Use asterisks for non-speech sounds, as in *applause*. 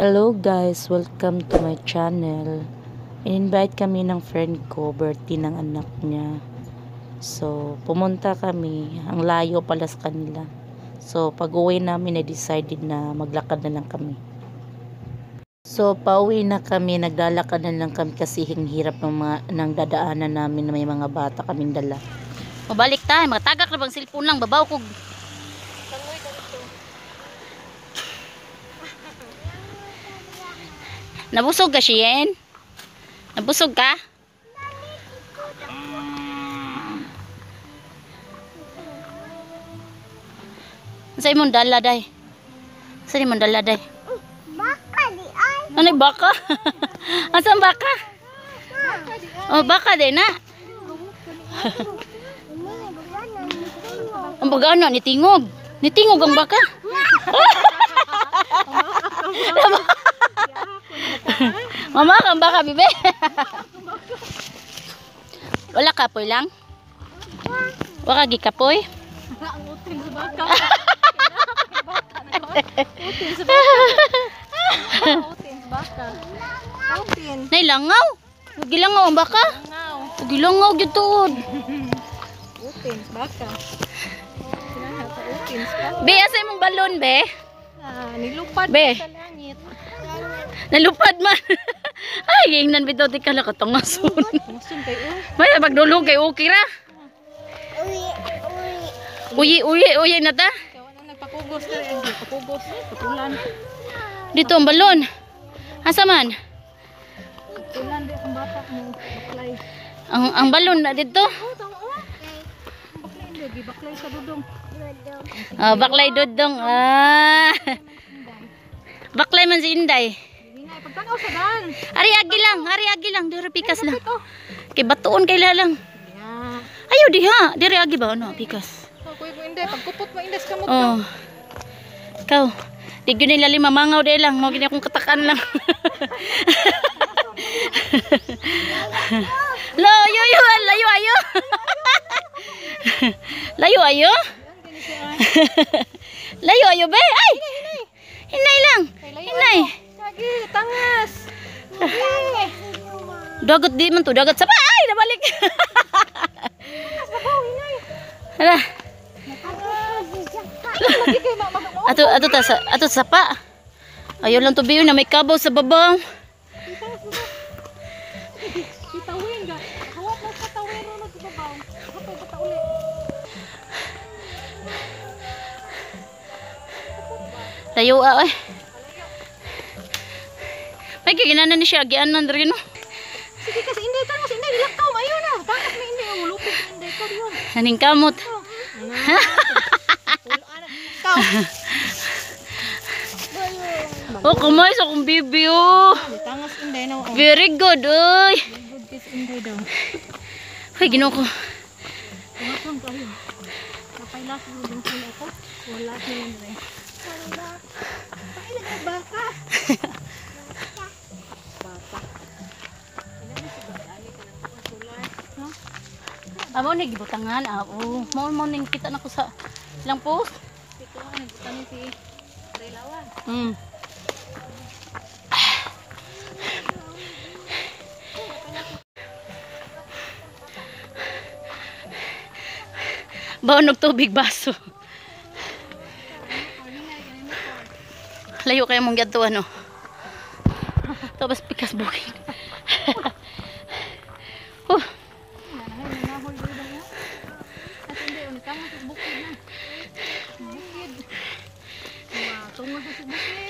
Hello guys, welcome to my channel. In-invite kami ng friend ko, birthday ng anak niya. So, pumunta kami. Ang layo pala sa kanila. So, pag uwi namin, na-decided na maglakad na lang kami. So, pauwi na kami, naglalakad na lang kami kasi hing hirap ng, mga, ng dadaanan namin na may mga bata kaming dala. Mabalik tayo, matagak na bang cellphone lang, babaw ko. Nabusog ka, Shien? Nabusog ka? Sa imong dala, day? Sa imong dala, day? Baka di ay. Ano baka? *laughs* Asan baka? Oh, baka din na. *laughs* Ang baga na, nitingog. Nitingog ang baka. *laughs* Mama, kang baka, bibe. Wala kapoy lang? Wala gikapoy? Ang utin sa baka. Utin sa baka. Utin sa baka. Utin. Nailangaw. Gilangaw ang baka. Ngaw. Gilangaw gyud tuod. Utin sa baka. Utin sa baka. Be, asa imong balon, be? Ah, nilupad Be. sa langit. Nalupad man. *laughs* Ay, ingnan bitaw kala katangason. Kumusun kayo. May pagdulog kay okay ra. Uyi, uyi, uyi na ta. Nagpakugos ka rin. Pakugos. Patulan. Dito ang balon. Asa man? Patulan din ang bata mo. Baklay. Ang ang balon na dito. Oh, oh. Baklay sa dudong. Ah, baklay dodong. Ah. Baklay man si Inday. Pagtanaw sa daan. Ari agi lang, ari agi lang, diri pikas lang. Ito. Kay batuon kay lalang. Ayaw diha, diri agi ba ano pikas. Oh, kuya mo hindi. Pagkupot mo indes ka mo. Oh. Ikaw, di gyud nila lima mangaw lang, mo gini akong katakan lang. *laughs* layo yo, *laughs* layo ayo. layo *laughs* ayo. layo ayo be. Ay. Hinay lang. Hinay. Lagi, tangas. Dagat di man to, dagat sa ay nabalik. Mag ato ato ta sa ato sa pa. Ayaw lang to biyo na may kabaw sa babaw. Itawin ga. Hawak mo sa tawin mo nagbabaw. Hapay bata uli. Layo ah oy. May kaginanan ni siya agianan rin. Sige kasi hindi tangas hindi dilakaw mayo na. Tangas may hindi ang lupit hindi ko diyon. Haning kamot. *laughs* Oh, kumay sa kong bibi oh. Tangas hindi no. Very good oy. Good kiss hindi daw. Ay, ginoo ko. Tumatong kayo. Kapay last mo din ko ako. Wala ko yun rin. Wala. Ka baka. Baka. *laughs* Amo ni gibutangan ah. Oh, mo mo ning kita na ko sa ilang post. Ito ang nagtanong si Raylawan. Hmm. Baon og tubig baso. Layo kaya mong gadto ano. Tapos pikas bukid. *laughs* oh, Nanahay, nanahoy yun ba niya? At hindi, unikama sa bukid na. Bukid. Mga tungo sa bukid.